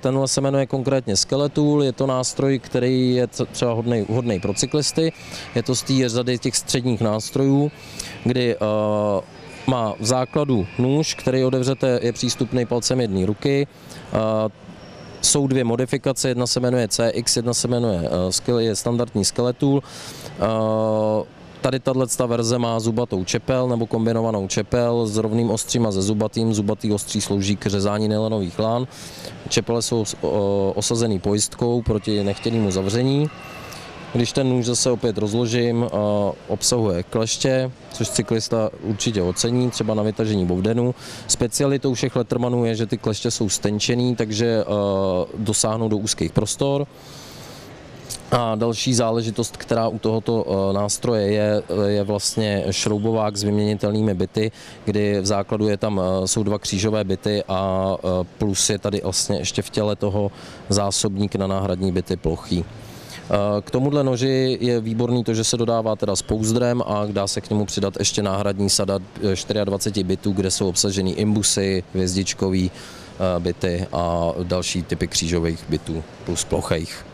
Tenhle se jmenuje konkrétně Skeletul, je to nástroj, který je třeba hodnej, hodnej pro cyklisty. Je to z té řady těch středních nástrojů, kdy uh, má v základu nůž, který otevřete, je přístupný palcem jedné ruky. Uh, jsou dvě modifikace, jedna se jmenuje CX, jedna se jmenuje uh, je standardní skeletul. Uh, Tady tato verze má zubatou čepel nebo kombinovanou čepel s rovným ostřím a se zubatým. Zubatý ostří slouží k řezání nylonových lán. Čepele jsou osazený pojistkou proti nechtěnému zavření. Když ten nůž zase opět rozložím, obsahuje kleště, což cyklista určitě ocení, třeba na vytažení bovdenu. Specialitou všech Lettermanů je, že ty kleště jsou stenčený, takže dosáhnou do úzkých prostor. A další záležitost, která u tohoto eh, nástroje je, je vlastně šroubovák s vyměnitelnými byty, kdy v základu je tam, eh, jsou dva křížové byty a eh, plus je tady vlastně ještě v těle toho zásobník na náhradní byty plochý. K tomuhle noži je výborný to, že se dodává teda s pouzdrem a dá se k němu přidat ještě náhradní sada 24 bitů, kde jsou obsaženy imbusy, hvězdičkový byty a další typy křížových bytů plus plochejch.